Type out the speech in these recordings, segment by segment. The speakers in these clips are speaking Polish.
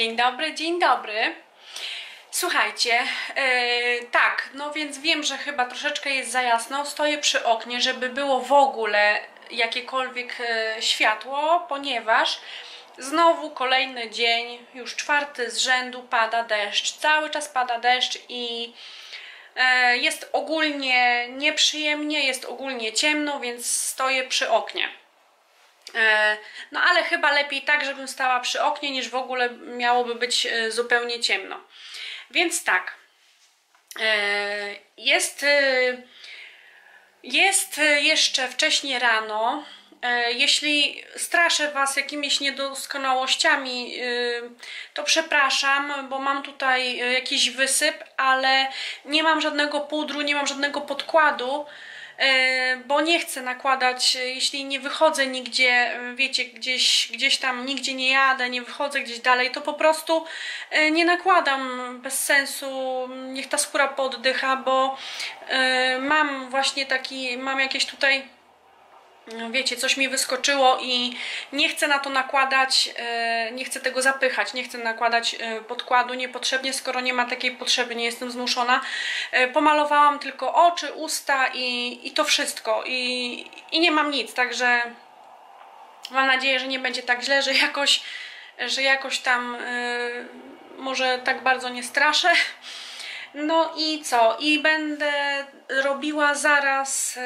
Dzień dobry, dzień dobry. Słuchajcie, yy, tak, no więc wiem, że chyba troszeczkę jest za jasno. Stoję przy oknie, żeby było w ogóle jakiekolwiek yy, światło, ponieważ znowu kolejny dzień, już czwarty z rzędu pada deszcz. Cały czas pada deszcz i yy, jest ogólnie nieprzyjemnie, jest ogólnie ciemno, więc stoję przy oknie. E, No ale chyba lepiej tak, żebym stała przy oknie, niż w ogóle miałoby być e, zupełnie ciemno. Więc tak. e, Jest, jest jeszcze wcześnie rano. Jeśli straszę Was jakimiś niedoskonałościami, to przepraszam, bo mam tutaj jakiś wysyp, ale nie mam żadnego pudru, nie mam żadnego podkładu. E, bo nie chcę nakładać, jeśli nie wychodzę nigdzie, e, wiecie, gdzieś, gdzieś tam nigdzie nie jadę, nie wychodzę gdzieś dalej, to po prostu e, nie nakładam bez sensu, niech ta skóra poddycha, bo mam właśnie taki, mam jakieś tutaj wiecie, coś mi wyskoczyło i nie chcę na to nakładać, e, nie chcę tego zapychać, nie chcę nakładać e, podkładu niepotrzebnie, skoro nie ma takiej potrzeby, nie jestem zmuszona. E, Pomalowałam tylko oczy, usta i, i to wszystko i, i nie mam nic, także mam nadzieję, że nie będzie tak źle, że jakoś, że jakoś tam może tak bardzo nie straszę. No i co? I będę robiła zaraz...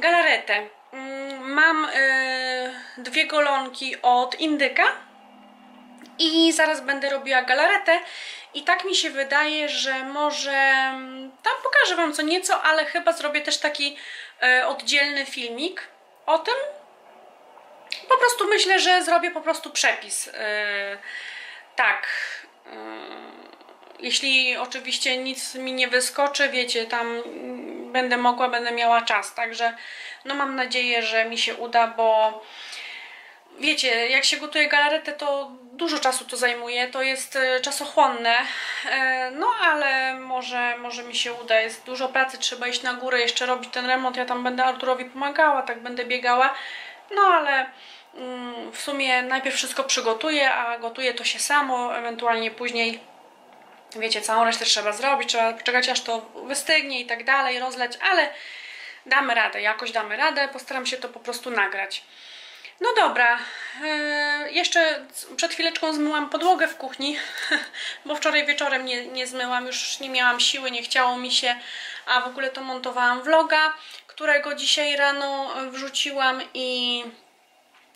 galaretę. Mm, Mam y, dwie golonki od Indyka i zaraz będę robiła galaretę i tak mi się wydaje, że może mm, tam pokażę Wam co nieco, ale chyba zrobię też taki y, oddzielny filmik o tym. Po prostu myślę, że zrobię po prostu przepis. Y, tak. Jeśli oczywiście nic mi nie wyskoczy, wiecie, tam będę mogła, będę miała czas, także no mam nadzieję, że mi się uda, bo wiecie, jak się gotuje galaretę, to dużo czasu to zajmuje, to jest e, czasochłonne, e, no ale może, może mi się uda, jest dużo pracy, trzeba iść na górę, jeszcze robić ten remont, ja tam będę Arturowi pomagała, tak będę biegała, no ale mm, w sumie najpierw wszystko przygotuję, a gotuje to się samo, ewentualnie później wiecie, całą resztę trzeba zrobić, trzeba poczekać aż to wystygnie i tak dalej, rozleć, ale damy radę, jakoś damy radę, postaram się to po prostu nagrać. No dobra, yy, jeszcze przed chwileczką zmyłam podłogę w kuchni, bo wczoraj wieczorem nie, nie zmyłam, już nie miałam siły, nie chciało mi się, a w ogóle to montowałam vloga, którego dzisiaj rano wrzuciłam i,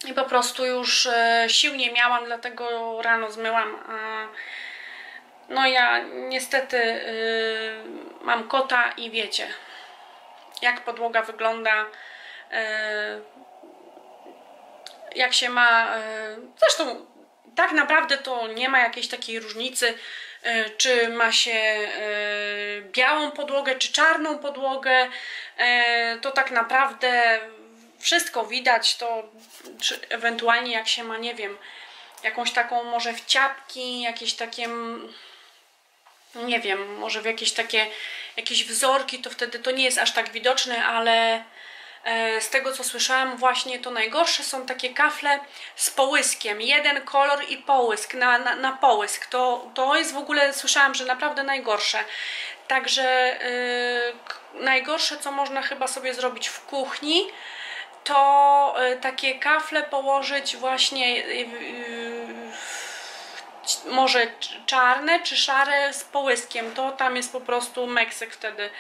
i po prostu już e, sił nie miałam, dlatego rano zmyłam. A, no ja niestety yy, mam kota i wiecie, jak podłoga wygląda, yy, jak się ma. Yy, zresztą tak naprawdę to nie ma jakiejś takiej różnicy, yy, czy ma się yy, białą podłogę, czy czarną podłogę. Yy, to tak naprawdę wszystko widać, to ewentualnie jak się ma, nie wiem, jakąś taką może wciapki, jakieś takie nie wiem, może w jakieś takie jakieś wzorki, to wtedy to nie jest aż tak widoczne, ale e, z tego co słyszałam właśnie to najgorsze są takie kafle z połyskiem, jeden kolor i połysk na, na, na połysk, to, to jest w ogóle, słyszałam, że naprawdę najgorsze. Także k- najgorsze co można chyba sobie zrobić w kuchni to e, takie kafle położyć właśnie c- może cz- czarne czy szare z połyskiem, to tam jest po prostu Meksyk wtedy.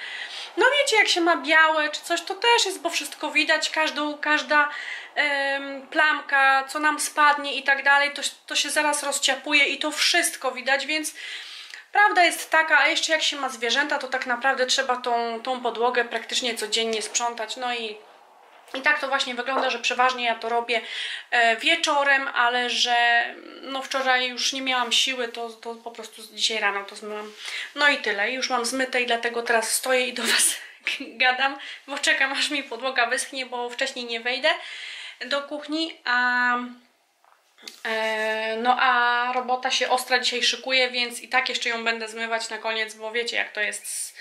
No wiecie, jak się ma białe czy coś, to też jest, bo wszystko widać, każdą, każda em, plamka, co nam spadnie i tak dalej, to, to się zaraz rozciapuje i to wszystko widać, więc prawda jest taka, a jeszcze jak się ma zwierzęta, to tak naprawdę trzeba tą, tą podłogę praktycznie codziennie sprzątać, no i i tak to właśnie wygląda, że przeważnie ja to robię e, wieczorem, ale że no wczoraj już nie miałam siły, to, to po prostu dzisiaj rano to zmyłam. No i tyle, już mam zmyte i dlatego teraz stoję i do Was gadam, bo czekam aż mi podłoga wyschnie, bo wcześniej nie wejdę do kuchni, a No a robota się ostra dzisiaj szykuje, więc i tak jeszcze ją będę zmywać na koniec, bo wiecie jak to jest.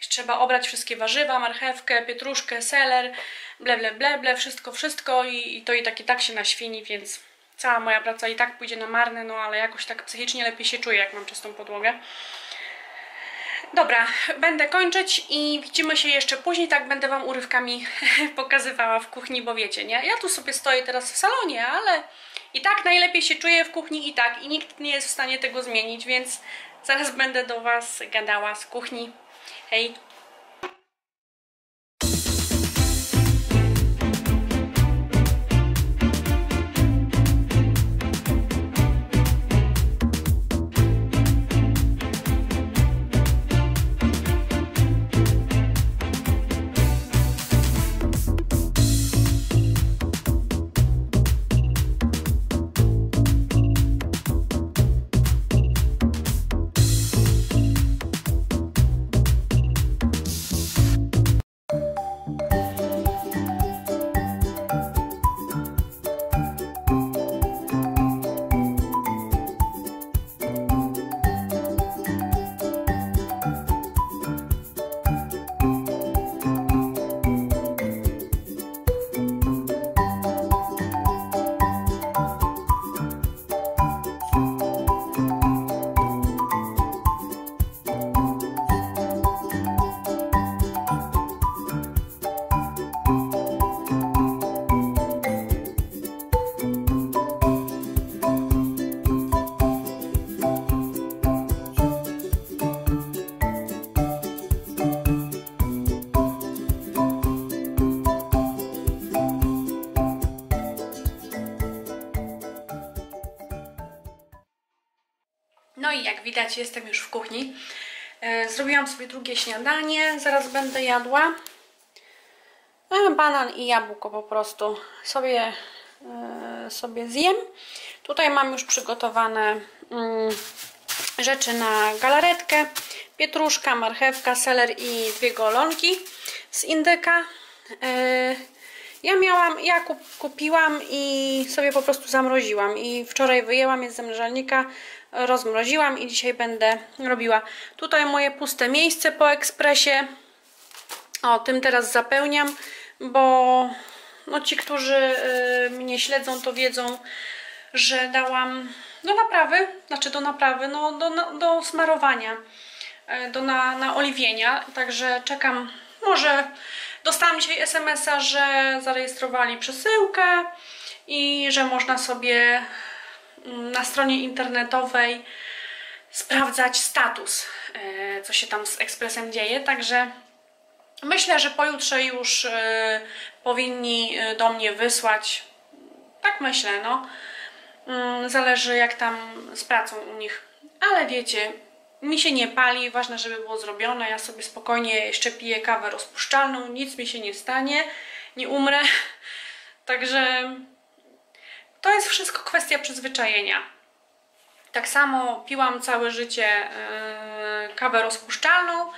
Trzeba obrać wszystkie warzywa, marchewkę, pietruszkę, seler, ble ble ble, ble wszystko, wszystko i, i to i tak i tak się naświni, więc cała moja praca i tak pójdzie na marne, no ale jakoś tak psychicznie lepiej się czuję, jak mam czystą podłogę. Dobra, będę kończyć i widzimy się jeszcze później, tak będę Wam urywkami pokazywała w kuchni, bo wiecie, nie? Ja tu sobie stoję teraz w salonie, ale i tak najlepiej się czuję w kuchni i tak i nikt nie jest w stanie tego zmienić, więc zaraz będę do Was gadała z kuchni. Hej! Widać jestem już w kuchni. E, Zrobiłam sobie drugie śniadanie, zaraz będę jadła. E, Banan i jabłko po prostu sobie, e, sobie zjem. Tutaj mam już przygotowane mm, rzeczy na galaretkę. Pietruszka, marchewka, seler i dwie golonki z indyka. Ja miałam, ja kup, kupiłam i sobie po prostu zamroziłam i wczoraj wyjęłam je z zamrażalnika, rozmroziłam i dzisiaj będę robiła. Tutaj moje puste miejsce po ekspresie. O, tym teraz zapełniam, bo no ci, którzy y, mnie śledzą, to wiedzą, że dałam do naprawy, znaczy do naprawy, no do, do, smarowania, y, do na, na oliwienia, także czekam, może dostałam dzisiaj SMS-a, że zarejestrowali przesyłkę i że można sobie na stronie internetowej sprawdzać status, y, co się tam z ekspresem dzieje, także Myślę, że pojutrze już y, powinni y, do mnie wysłać. Tak myślę, no. Mm, zależy jak tam z pracą u nich. Ale wiecie, mi się nie pali, ważne, żeby było zrobione. Ja sobie spokojnie jeszcze piję kawę rozpuszczalną, nic mi się nie stanie, nie umrę. Także to jest wszystko kwestia przyzwyczajenia. Tak samo piłam całe życie yy, kawę rozpuszczalną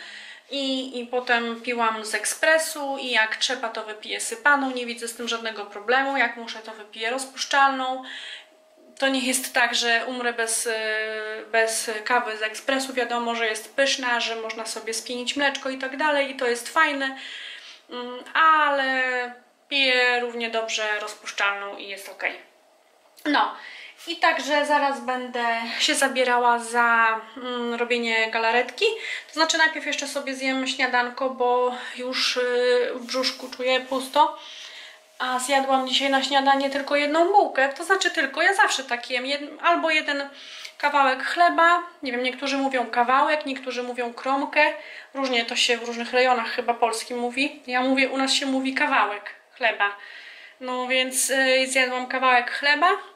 i, i potem piłam z ekspresu i jak trzeba to wypiję sypaną, nie widzę z tym żadnego problemu, jak muszę to wypiję rozpuszczalną. To nie jest tak, że umrę bez, y, bez kawy z ekspresu, wiadomo, że jest pyszna, że można sobie spienić mleczko i tak dalej i to jest fajne, Mm, ale piję równie dobrze rozpuszczalną i jest ok. No, i także zaraz będę się zabierała za mm, robienie galaretki. To znaczy najpierw jeszcze sobie zjem śniadanko, bo już yy, w brzuszku czuję pusto. A zjadłam dzisiaj na śniadanie tylko jedną bułkę. To znaczy tylko, ja zawsze tak jem. Jed, albo jeden kawałek chleba. Nie wiem, niektórzy mówią kawałek, niektórzy mówią kromkę. Różnie to się w różnych rejonach chyba Polski mówi. Ja mówię, u nas się mówi kawałek chleba. No więc yy, zjadłam kawałek chleba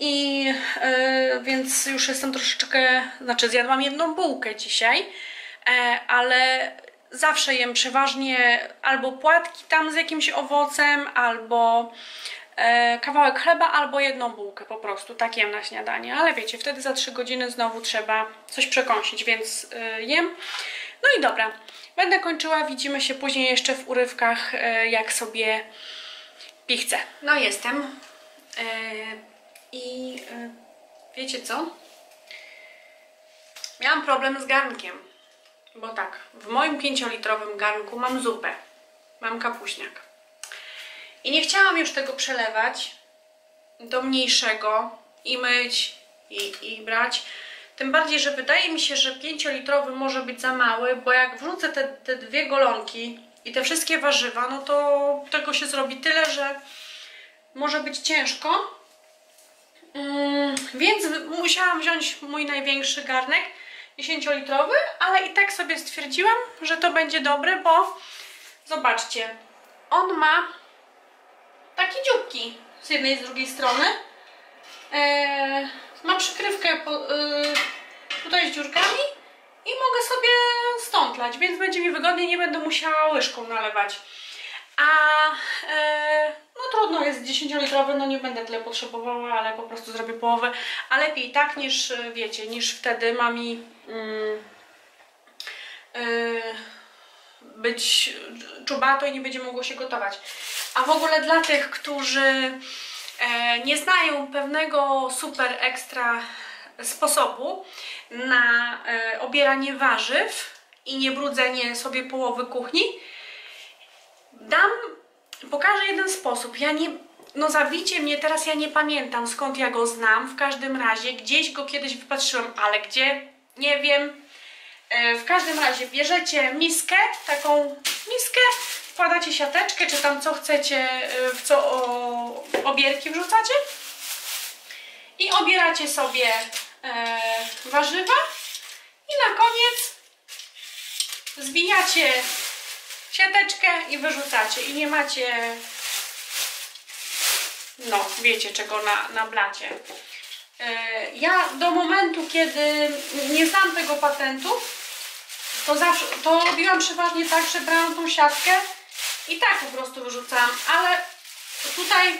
I yy, więc już jestem troszeczkę, znaczy zjadłam jedną bułkę dzisiaj, yy, ale zawsze jem przeważnie albo płatki tam z jakimś owocem, albo kawałek chleba, albo jedną bułkę po prostu, tak jem na śniadanie, ale wiecie, wtedy za 3 godziny znowu trzeba coś przekąsić, więc jem. No i dobra, będę kończyła, widzimy się później jeszcze w urywkach, jak sobie pichcę. No jestem, E, I e, wiecie co? Miałam problem z garnkiem. Bo tak, w moim pięciolitrowym garnku mam zupę. Mam kapuśniak. I nie chciałam już tego przelewać, do mniejszego i myć i, i brać. Tym bardziej, że wydaje mi się, że 5-litrowy może być za mały, bo jak wrzucę te, te dwie golonki i te wszystkie warzywa, no to tego się zrobi tyle, że może być ciężko. Mm, więc musiałam wziąć mój największy garnek 10-litrowy, ale i tak sobie stwierdziłam, że to będzie dobre, bo zobaczcie, on ma takie dzióbki z jednej i z drugiej strony. Eee, ma przykrywkę yy, tutaj z dziurkami i mogę sobie stąd lać, więc będzie mi wygodniej, nie będę musiała łyżką nalewać. A e, no trudno jest 10-litrowy, no nie będę tyle potrzebowała, ale po prostu zrobię połowę. A lepiej tak niż e, wiecie, niż wtedy ma mi mm, e, być czubato i nie będzie mogło się gotować. A w ogóle dla tych, którzy e, nie znają pewnego super ekstra sposobu na e, obieranie warzyw i nie brudzenie sobie połowy kuchni, dam, pokażę jeden sposób. Ja nie, no zabicie mnie, teraz ja nie pamiętam skąd ja go znam, w każdym razie gdzieś go kiedyś wypatrzyłam, ale gdzie, nie wiem. E, w każdym razie bierzecie miskę, taką miskę, wkładacie siateczkę, czy tam co chcecie, e, w co o, obierki wrzucacie i obieracie sobie e, warzywa i na koniec zwijacie siateczkę i wyrzucacie. I nie macie no wiecie czego na, na blacie e, ja do momentu kiedy nie znam tego patentu to zawsze to robiłam przeważnie tak, że brałam tą siatkę i tak po prostu wyrzucałam, ale tutaj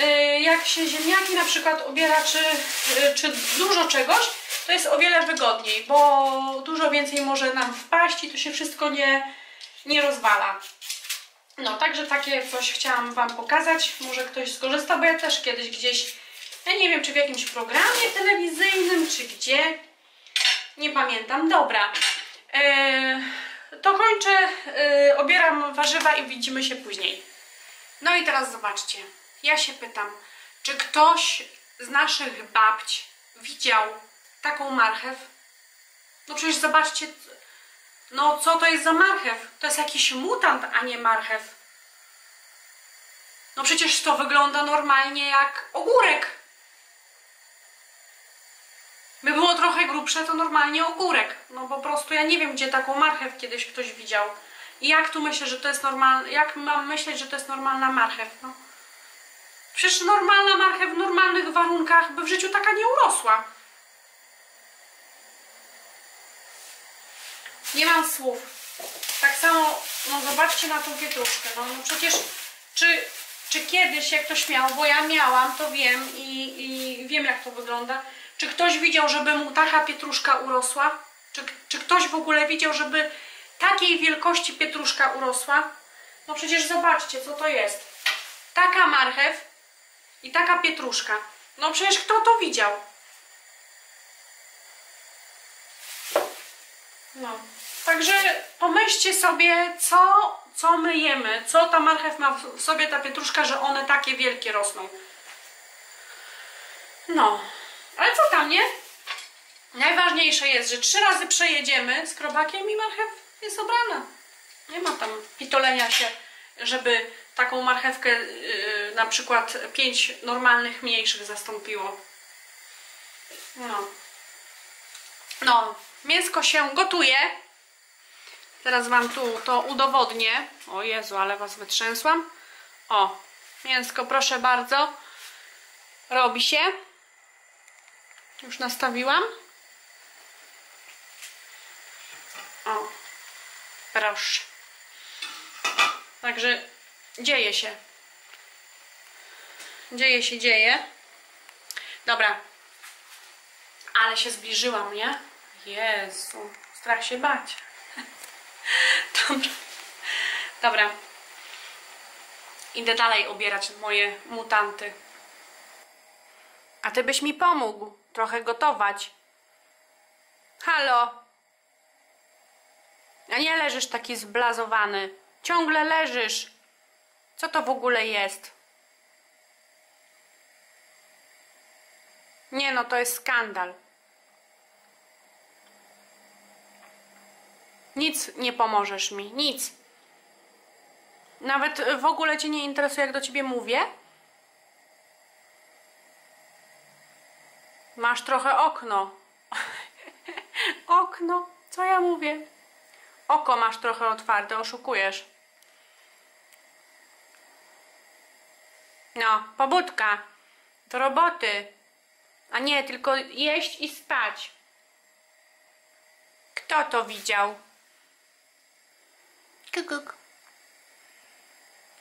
y, jak się ziemniaki na przykład obiera, czy, y, czy dużo czegoś, to jest o wiele wygodniej, bo dużo więcej może nam wpaść i to się wszystko nie, nie rozwala. No, także takie coś chciałam Wam pokazać. Może ktoś skorzysta, bo ja też kiedyś gdzieś, ja nie wiem, czy w jakimś programie telewizyjnym, czy gdzie, nie pamiętam. Dobra, eee, to kończę, eee, obieram warzywa i widzimy się później. No i teraz zobaczcie, ja się pytam, czy ktoś z naszych babć widział taką marchew? No przecież zobaczcie, no co to jest za marchew? To jest jakiś mutant, a nie marchew. No przecież to wygląda normalnie jak ogórek. By było trochę grubsze, to normalnie ogórek. No po prostu ja nie wiem, gdzie taką marchew kiedyś ktoś widział. I jak tu myślę, że to jest normalne, jak mam myśleć, że to jest normalna marchew? No. Przecież normalna marchew w normalnych warunkach by w życiu taka nie urosła. Nie mam słów. Tak samo, no zobaczcie na tą pietruszkę. No, no przecież, czy, czy kiedyś jak ktoś miał, bo ja miałam, to wiem i, i wiem jak to wygląda. Czy ktoś widział, żeby mu taka pietruszka urosła? Czy, czy ktoś w ogóle widział, żeby takiej wielkości pietruszka urosła? No przecież zobaczcie, co to jest. Taka marchew i taka pietruszka. No przecież kto to widział? No. Także pomyślcie sobie, co, co my jemy, co ta marchew ma w sobie, ta pietruszka, że one takie wielkie rosną. No, ale co tam, nie? Najważniejsze jest, że trzy razy przejedziemy z krobakiem i marchew jest obrana. Nie ma tam pitolenia się, żeby taką marchewkę yy, na przykład pięć normalnych mniejszych zastąpiło. No. No, mięsko się gotuje. Teraz Wam tu to udowodnię. O Jezu, ale Was wytrzęsłam. O, mięsko proszę bardzo. Robi się. Już nastawiłam. O, proszę. Także dzieje się. Dzieje się, dzieje. Dobra. Ale się zbliżyłam, nie? Jezu, strach się bać. Dobra. Dobra. Idę dalej obierać moje mutanty. A ty byś mi pomógł trochę gotować. Halo? A nie leżysz taki zblazowany. Ciągle leżysz. Co to w ogóle jest? Nie no, to jest skandal. Nic nie pomożesz mi, nic. Nawet w ogóle cię nie interesuje, jak do ciebie mówię? Masz trochę okno. okno? Co ja mówię? Oko masz trochę otwarte, oszukujesz. No, pobudka. Do roboty. A nie, tylko jeść i spać. Kto to widział? Kukuk.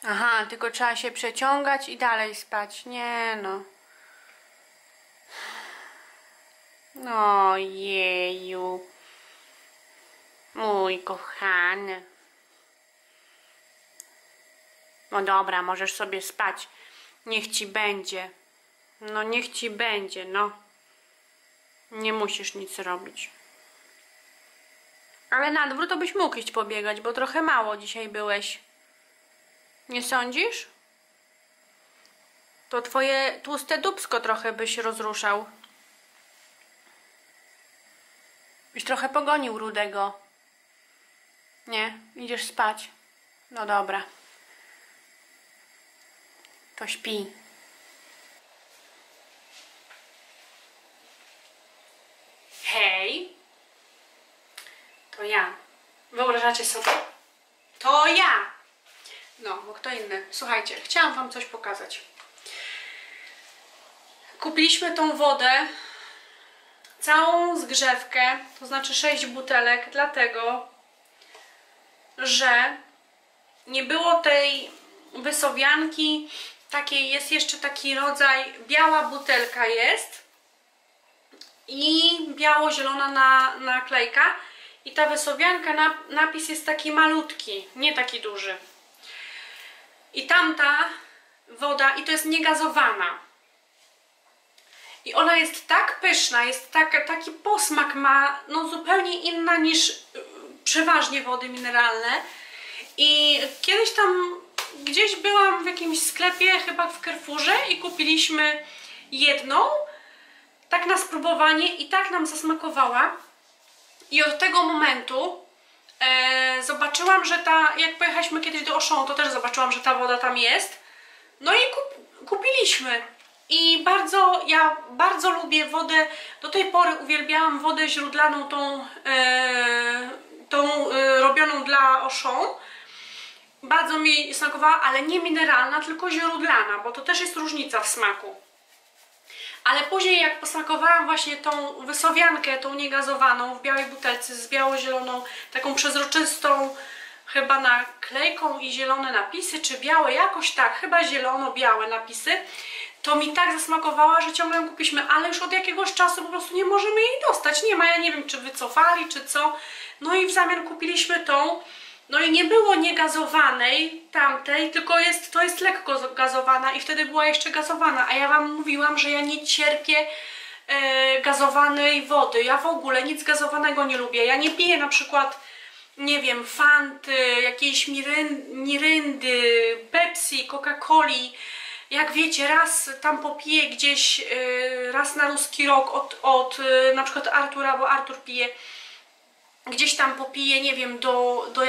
Aha, tylko trzeba się przeciągać i dalej spać. Nie no. No jeju. Mój kochany. No dobra, możesz sobie spać. Niech ci będzie. No niech ci będzie, no. Nie musisz nic robić. Ale na dwór to byś mógł iść pobiegać, bo trochę mało dzisiaj byłeś. Nie sądzisz? To twoje tłuste dubsko trochę byś rozruszał. Byś trochę pogonił rudego. Nie, idziesz spać. No dobra. To śpi. Hej. To ja. Wyobrażacie sobie? To ja. No, bo kto inny. Słuchajcie, chciałam wam coś pokazać. Kupiliśmy tą wodę, całą zgrzewkę, to znaczy 6 butelek, dlatego, że nie było tej wysowianki, takiej jest jeszcze taki rodzaj, biała butelka jest i biało-zielona na, naklejka i ta wysowianka, na, napis jest taki malutki, nie taki duży. I tamta woda, i to jest niegazowana. I ona jest tak pyszna, jest tak, taki posmak ma, no zupełnie inna niż y, przeważnie wody mineralne. I kiedyś tam gdzieś byłam w jakimś sklepie, chyba w Carrefourze i kupiliśmy jedną, tak na spróbowanie i tak nam zasmakowała. I od tego momentu e, zobaczyłam, że ta, jak pojechaliśmy kiedyś do Auchan, to też zobaczyłam, że ta woda tam jest. No i kup, kupiliśmy. I bardzo, ja bardzo lubię wodę, do tej pory uwielbiałam wodę źródlaną, tą, e, tą e, robioną dla Auchan. Bardzo mi smakowała, ale nie mineralna, tylko źródlana, bo to też jest różnica w smaku. Ale później jak posmakowałam właśnie tą wysowiankę, tą niegazowaną w białej butelce z biało-zieloną, taką przezroczystą, chyba naklejką i zielone napisy, czy białe, jakoś tak, chyba zielono-białe napisy, to mi tak zasmakowała, że ciągle ją kupiliśmy, ale już od jakiegoś czasu po prostu nie możemy jej dostać. Nie ma, ja nie wiem, czy wycofali, czy co. No i w zamian kupiliśmy tą, no i nie było niegazowanej tamtej, tylko jest, to jest lekko gazowana i wtedy była jeszcze gazowana, a ja Wam mówiłam, że ja nie cierpię e, gazowanej wody. Ja w ogóle nic gazowanego nie lubię. Ja nie piję na przykład, nie wiem, Fanty, jakiejś Miryndy, Pepsi, Coca-Coli. Jak wiecie, raz tam popiję gdzieś, e, raz na ruski rok od, od e, na przykład Artura, bo Artur pije gdzieś tam popiję, nie wiem, do, do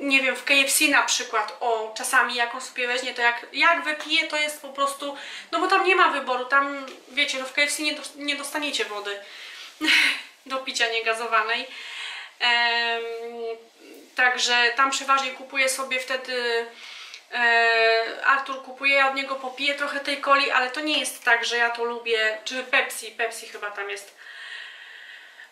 nie wiem, w KFC na przykład, o, czasami jak on sobie weźmie, to jak, jak wypije, to jest po prostu, no bo tam nie ma wyboru, tam, wiecie, no w KFC nie, do, nie dostaniecie wody do picia niegazowanej. Ehm, także tam przeważnie kupuję sobie wtedy e, Artur kupuje, ja od niego popiję trochę tej coli, ale to nie jest tak, że ja to lubię, czy Pepsi, Pepsi chyba tam jest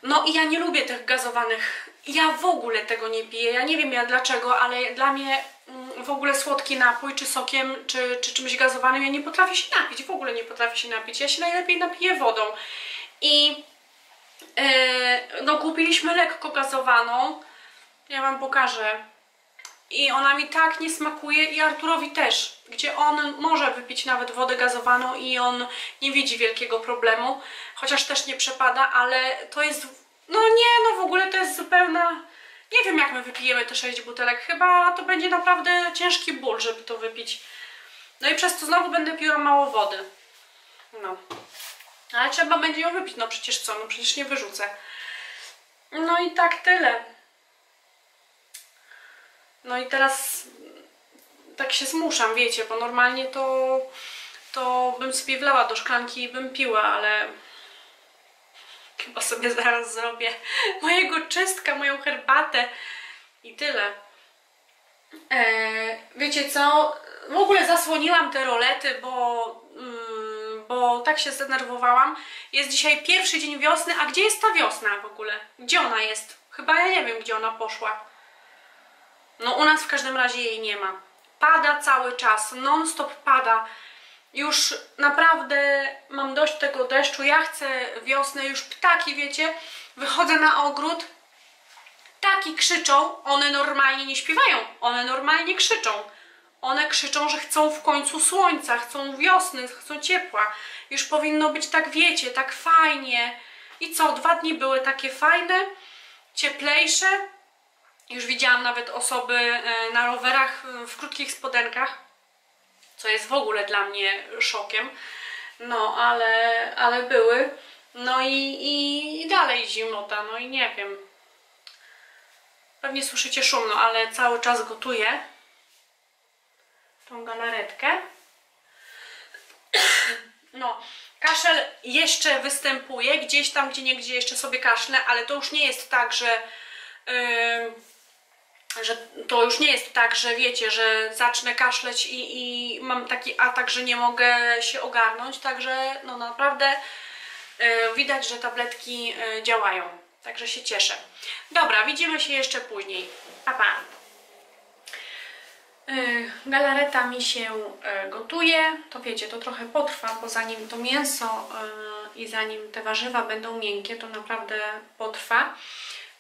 no i ja nie lubię tych gazowanych. Ja w ogóle tego nie piję. Ja nie wiem ja dlaczego, ale dla mnie mm, w ogóle słodki napój, czy sokiem, czy, czy czymś gazowanym, ja nie potrafię się napić. W ogóle nie potrafię się napić. Ja się najlepiej napiję wodą. I yy, no kupiliśmy lekko gazowaną. Ja Wam pokażę. I ona mi tak nie smakuje i Arturowi też, gdzie on może wypić nawet wodę gazowaną i on nie widzi wielkiego problemu, chociaż też nie przepada, ale to jest, no nie, no w ogóle to jest zupełna, nie wiem jak my wypijemy te 6 butelek, chyba to będzie naprawdę ciężki ból, żeby to wypić. No i przez to znowu będę piła mało wody. No. Ale trzeba będzie ją wypić, no przecież co, no przecież nie wyrzucę. No i tak tyle. No i teraz tak się zmuszam, wiecie, bo normalnie to, to bym sobie wlała do szklanki i bym piła, ale chyba sobie zaraz zrobię mojego czystka, moją herbatę i tyle. E, wiecie co? W ogóle zasłoniłam te rolety, bo, mm, bo tak się zdenerwowałam. Jest dzisiaj pierwszy dzień wiosny, a gdzie jest ta wiosna w ogóle? Gdzie ona jest? Chyba ja nie wiem, gdzie ona poszła. No u nas w każdym razie jej nie ma. Pada cały czas, non stop pada. Już naprawdę mam dość tego deszczu. Ja chcę wiosnę, już ptaki, wiecie, wychodzę na ogród, ptaki krzyczą, one normalnie nie śpiewają, one normalnie krzyczą. One krzyczą, że chcą w końcu słońca, chcą wiosny, chcą ciepła. Już powinno być tak, wiecie, tak fajnie. I co, dwa dni były takie fajne, cieplejsze. Już widziałam nawet osoby e, na rowerach e, w krótkich spodenkach, co jest w ogóle dla mnie szokiem. No, ale, ale były. No i, i, i dalej zimnota, no i nie wiem. Pewnie słyszycie szum, no ale cały czas gotuję tą galaretkę. No, kaszel jeszcze występuje, gdzieś tam, gdzie niegdzie jeszcze sobie kaszlę, ale to już nie jest tak, że, yy, że to już nie jest tak, że wiecie, że zacznę kaszleć i, i mam taki atak, że nie mogę się ogarnąć, także no naprawdę yy, widać, że tabletki yy, działają, także się cieszę. Dobra, widzimy się jeszcze później. Pa, pa. Yy, Galareta mi się gotuje, to wiecie, to trochę potrwa, bo zanim to mięso i zanim te warzywa będą miękkie, to naprawdę potrwa.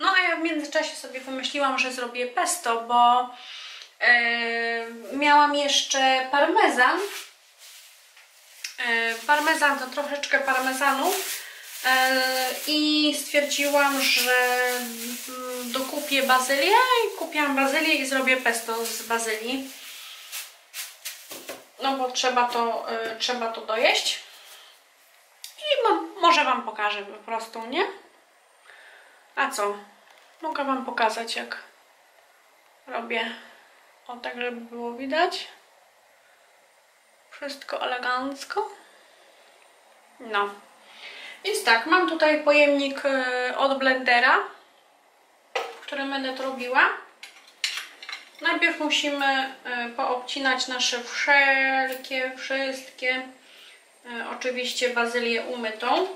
No a ja w międzyczasie sobie wymyśliłam, że zrobię pesto, bo miałam jeszcze parmezan. Parmezan to troszeczkę parmezanu i stwierdziłam, że mm, dokupię bazylię i kupiłam bazylię i zrobię pesto z bazylii. No bo trzeba to, trzeba to dojeść. I może Wam pokażę po prostu, nie? A co? Mogę Wam pokazać jak robię. O tak, żeby było widać. Wszystko elegancko. No. Więc tak, mam tutaj pojemnik e, od blendera, w którym będę to robiła. Najpierw musimy e, poobcinać nasze wszelkie, wszystkie, e, oczywiście bazylię umytą.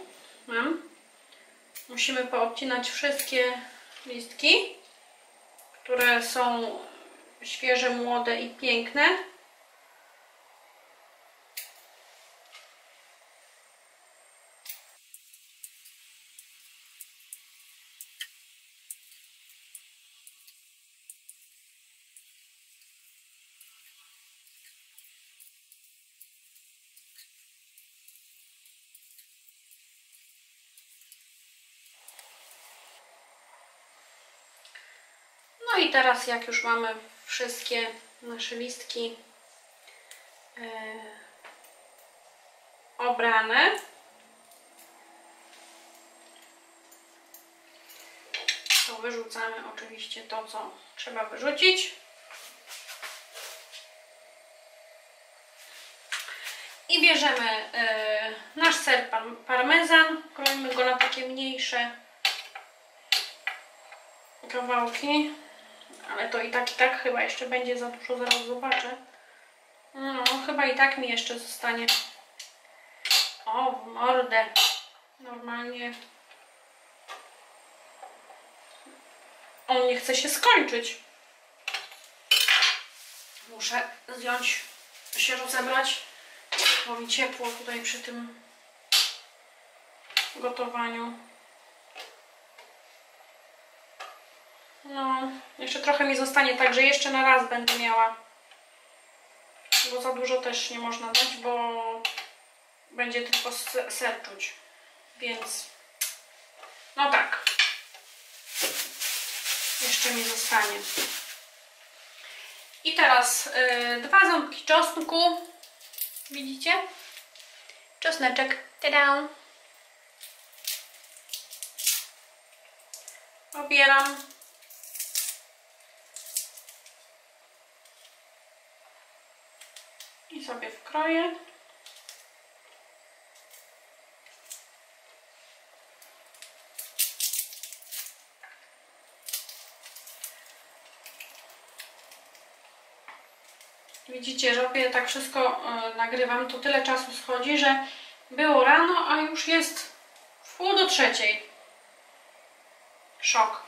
Mam. Musimy poobcinać wszystkie listki, które są świeże, młode i piękne. I teraz jak już mamy wszystkie nasze listki e, obrane, to wyrzucamy oczywiście to, co trzeba wyrzucić. I bierzemy e, nasz ser parmezan, kroimy go na takie mniejsze kawałki. Ale to i tak, i tak chyba jeszcze będzie za dużo, zaraz zobaczę. No, chyba i tak mi jeszcze zostanie. O, w mordę. Normalnie. On nie chce się skończyć. Muszę zdjąć, się rozebrać, bo mi ciepło tutaj przy tym gotowaniu. No, jeszcze trochę mi zostanie, także jeszcze na raz będę miała. Bo za dużo też nie można dać, bo będzie tylko ser czuć. Więc no tak. Jeszcze mi zostanie. I teraz y, dwa ząbki czosnku. Widzicie? Czosneczek. Tada! Obieram sobie wkroję. Widzicie, robię tak wszystko e, nagrywam, to tyle czasu schodzi, że było rano, a już jest w pół do trzeciej. Szok.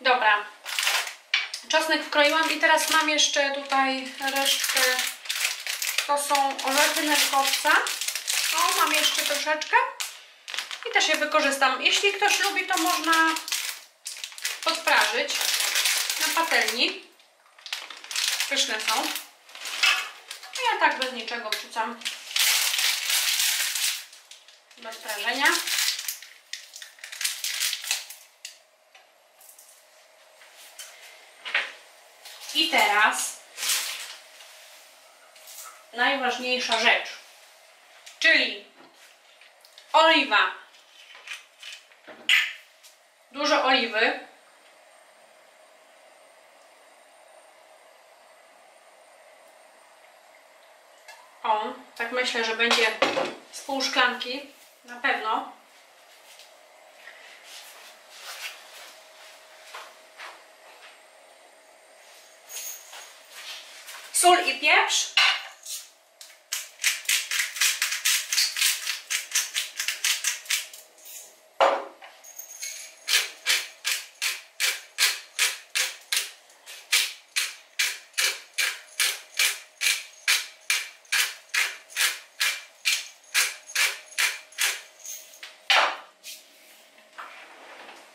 Dobra. Czosnek wkroiłam i teraz mam jeszcze tutaj resztkę. To są orzechy nerkowca. O, mam jeszcze troszeczkę. I też je wykorzystam. Jeśli ktoś lubi, to można podprażyć na patelni. Pyszne są. A ja tak bez niczego wrzucam. Bez prażenia. I teraz najważniejsza rzecz, czyli oliwa. Dużo oliwy. O, tak myślę, że będzie z pół szklanki, na pewno. Sól i pieprz.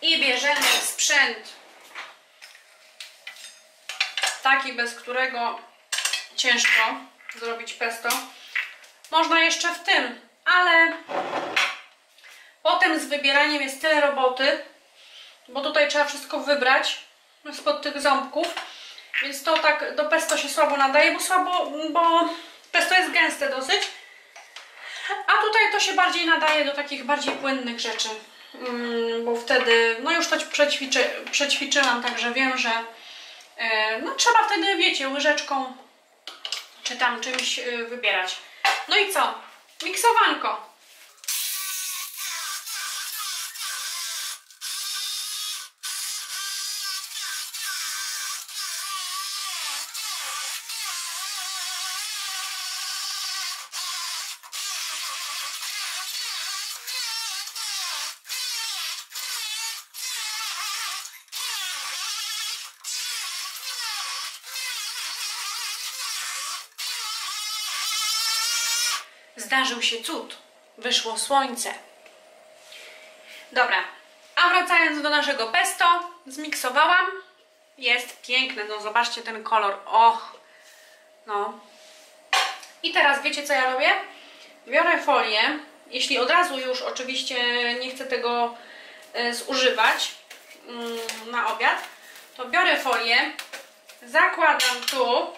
I bierzemy sprzęt taki, bez którego ciężko zrobić pesto. Można jeszcze w tym, ale potem z wybieraniem jest tyle roboty, bo tutaj trzeba wszystko wybrać spod tych ząbków, więc to tak do pesto się słabo nadaje, bo słabo, bo pesto jest gęste dosyć, a tutaj to się bardziej nadaje do takich bardziej płynnych rzeczy, Mm, bo wtedy, no już to przećwiczy, przećwiczyłam, także wiem, że no trzeba wtedy, wiecie, łyżeczką czy tam czymś y, wybierać. No i co? Miksowanko. Zdarzył się cud. Wyszło słońce. Dobra, a wracając do naszego pesto, zmiksowałam. Jest piękne, no zobaczcie ten kolor. Och, no. I teraz wiecie co ja robię? Biorę folię, jeśli od razu już oczywiście nie chcę tego e, zużywać mm, na obiad, to biorę folię, zakładam tu,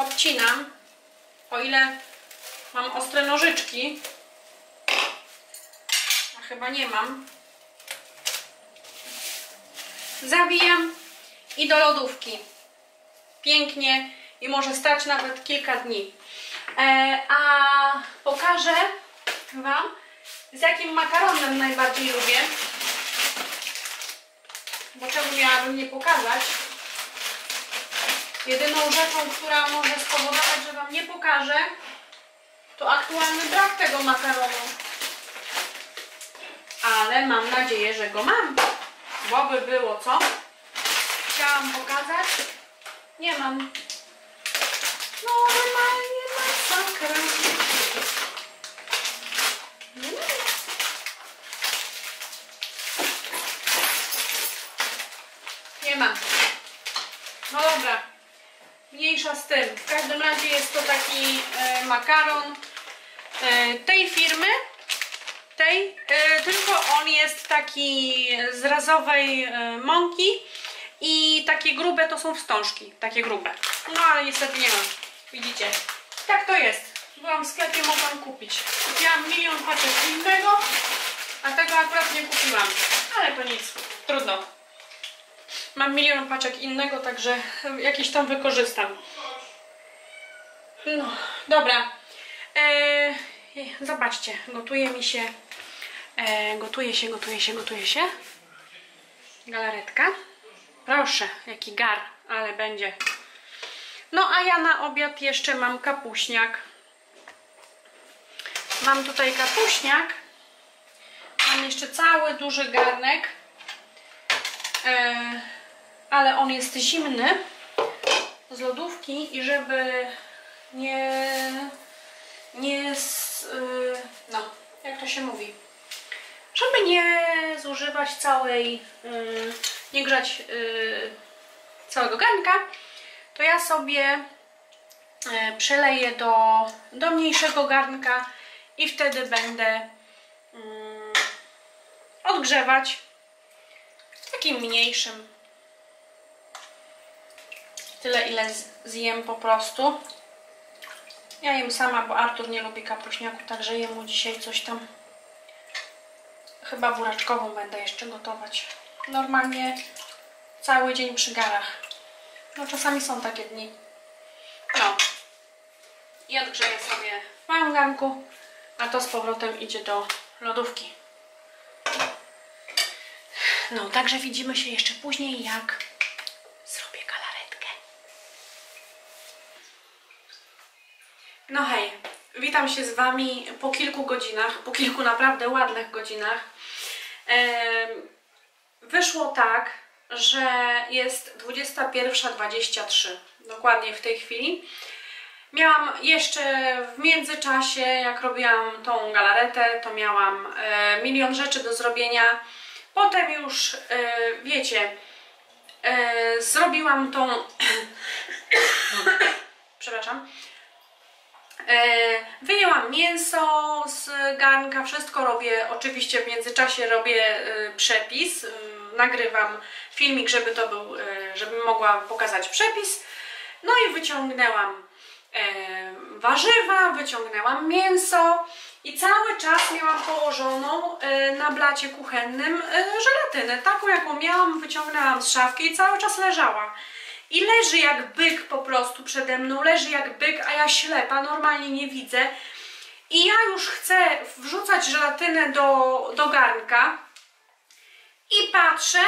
obcinam, o ile mam ostre nożyczki, a chyba nie mam, zawijam i do lodówki. Pięknie i może stać nawet kilka dni. E, a pokażę Wam, z jakim makaronem najbardziej lubię. Bo czemu miałabym nie pokazać? Jedyną rzeczą, która może spowodować, że Wam nie pokażę, to aktualny brak tego makaronu. Ale mam nadzieję, że go mam. Bo by było, co? Chciałam pokazać. Nie mam. Normalnie masakra. Nie. Nie mam. No dobra. Mniejsza z tym. W każdym razie jest to taki e, makaron e, tej firmy. Tej, e, tylko on jest taki z razowej e, mąki i takie grube to są wstążki, takie grube. No ale niestety nie mam. Widzicie? Tak to jest. Byłam w sklepie, mogłam kupić. Kupiłam milion paczek innego A tego akurat nie kupiłam. Ale to nic. Trudno. Mam milion paczek innego, także jakieś tam wykorzystam. No, dobra. Eee, zobaczcie, gotuje mi się. E, gotuje się, gotuje się, gotuje się. Galaretka. Proszę, jaki gar, ale będzie. No a ja na obiad jeszcze mam kapuśniak. Mam tutaj kapuśniak. Mam jeszcze cały duży garnek. E, ale on jest zimny z lodówki i żeby nie nie y, no, jak to się mówi? Żeby nie zużywać całej y, nie grzać y, całego garnka to ja sobie przeleję do, do mniejszego garnka i wtedy będę mm, odgrzewać w takim mniejszym tyle ile zjem po prostu ja jem sama, bo Artur nie lubi kapuśniaku, także jemu dzisiaj coś tam chyba buraczkową będę jeszcze gotować. Normalnie cały dzień przy garach. No czasami są takie dni. No. I odgrzeję sobie w małym garnku, a to z powrotem idzie do lodówki. No, także widzimy się jeszcze później, jak zrobię galaretkę. No hej, witam się z Wami po kilku godzinach, po kilku naprawdę ładnych godzinach. Wyszło tak, że jest 21.23, dokładnie w tej chwili. Miałam jeszcze w międzyczasie, jak robiłam tą galaretę, to miałam e, milion rzeczy do zrobienia. Potem już, e, wiecie, e, zrobiłam tą... Przepraszam. E, Wyjęłam mięso z garnka, wszystko robię, oczywiście w międzyczasie robię e, przepis, e, nagrywam filmik, żeby to był, żebym mogła pokazać przepis. No i wyciągnęłam warzywa, wyciągnęłam mięso i cały czas miałam położoną na blacie kuchennym żelatynę, taką jaką miałam, wyciągnęłam z szafki i cały czas leżała. I leży jak byk po prostu przede mną, leży jak byk, a ja ślepa, normalnie nie widzę. I ja już chcę wrzucać żelatynę do, do garnka i patrzę,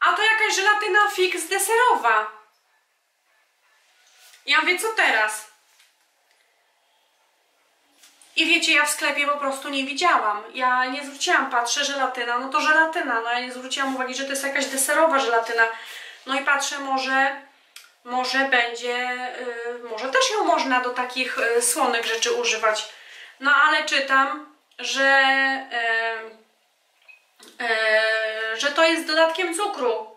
a to jakaś żelatyna fix deserowa. Ja mówię, co teraz? I wiecie, ja w sklepie po prostu nie widziałam. Ja nie zwróciłam, patrzę, żelatyna, no to żelatyna. No ja nie zwróciłam uwagi, że to jest jakaś deserowa żelatyna. No i patrzę, może, może będzie, y, może też ją można do takich y, słonych rzeczy używać. No ale czytam, że, y, że to jest dodatkiem cukru.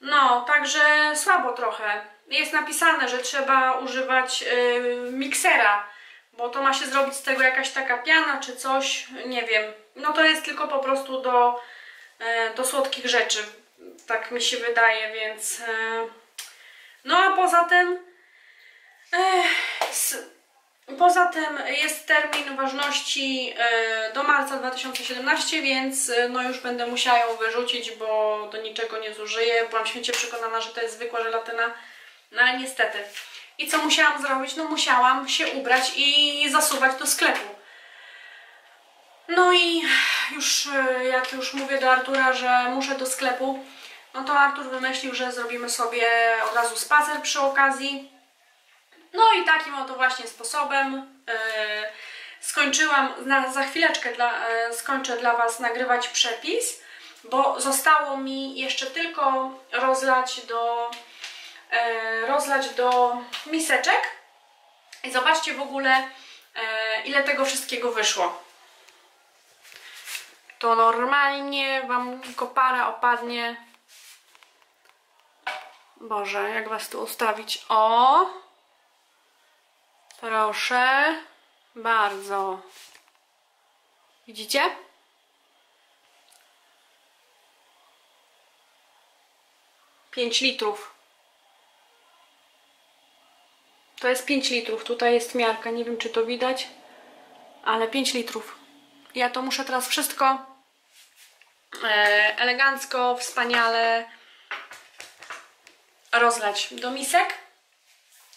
No, także słabo trochę. Jest napisane, że trzeba używać miksera, bo to ma się zrobić z tego jakaś taka piana czy coś, nie wiem. No to jest tylko po prostu do, do słodkich rzeczy, tak mi się wydaje, więc... No a poza tym... Ech, s- Poza tym jest termin ważności e, do marca 2017, więc e, no już będę musiała ją wyrzucić, bo do niczego nie zużyję. Byłam święcie przekonana, że to jest zwykła żelatyna, no ale niestety. I co musiałam zrobić? No musiałam się ubrać i zasuwać do sklepu. No i już jak już mówię do Artura, że muszę do sklepu, no to Artur wymyślił, że zrobimy sobie od razu spacer przy okazji. No i takim oto właśnie sposobem e, skończyłam, na, za chwileczkę dla, e, skończę dla Was nagrywać przepis, bo zostało mi jeszcze tylko rozlać do, e, rozlać do miseczek i zobaczcie w ogóle ile tego wszystkiego wyszło. To normalnie Wam kopara opadnie. Boże, jak Was tu ustawić? O! Proszę bardzo. Widzicie? Pięć litrów. To jest 5 litrów. Tutaj jest miarka. Nie wiem, czy to widać, ale 5 litrów. Ja to muszę teraz wszystko e, elegancko, wspaniale rozlać do misek,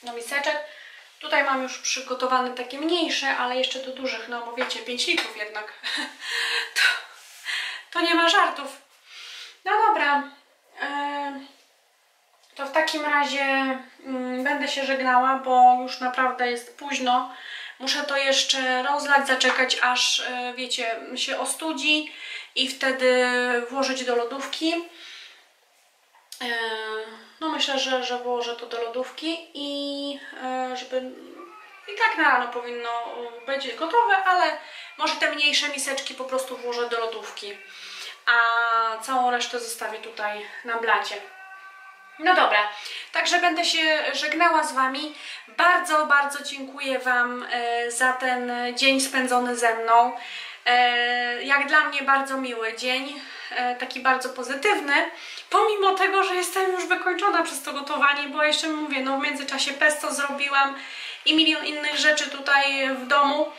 do miseczek. Tutaj mam już przygotowane takie mniejsze, ale jeszcze do dużych, no bo wiecie, 5 litrów jednak. To, to nie ma żartów. No dobra. E, to w takim razie mm, będę się żegnała, bo już naprawdę jest późno. Muszę to jeszcze rozlać, zaczekać aż, e, wiecie, się ostudzi i wtedy włożyć do lodówki. No myślę, że, że włożę to do lodówki i e, żeby i tak na rano powinno być gotowe, ale może te mniejsze miseczki po prostu włożę do lodówki, a całą resztę zostawię tutaj na blacie. No dobra, także będę się żegnała z Wami. Bardzo, bardzo dziękuję Wam e, za ten dzień spędzony ze mną. E, jak dla mnie bardzo miły dzień, taki bardzo pozytywny, pomimo tego, że jestem już wykończona przez to gotowanie, bo jeszcze mówię, no w międzyczasie pesto zrobiłam i milion innych rzeczy tutaj w domu,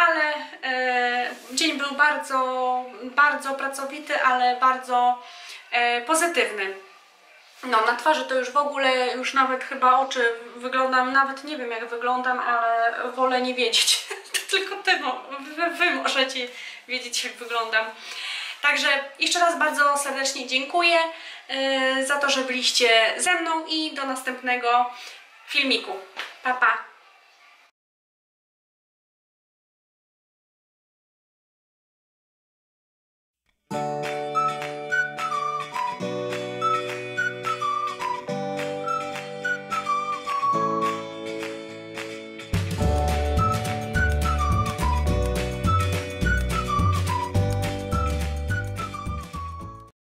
ale e, dzień był bardzo, bardzo pracowity, ale bardzo e, pozytywny. No, na twarzy to już w ogóle, już nawet chyba oczy wyglądam, nawet nie wiem jak wyglądam, ale wolę nie wiedzieć. To tylko ty, wy, wy możecie wiedzieć jak wyglądam. Także jeszcze raz bardzo serdecznie dziękuję y, za to, że byliście ze mną i do następnego filmiku. Pa, pa!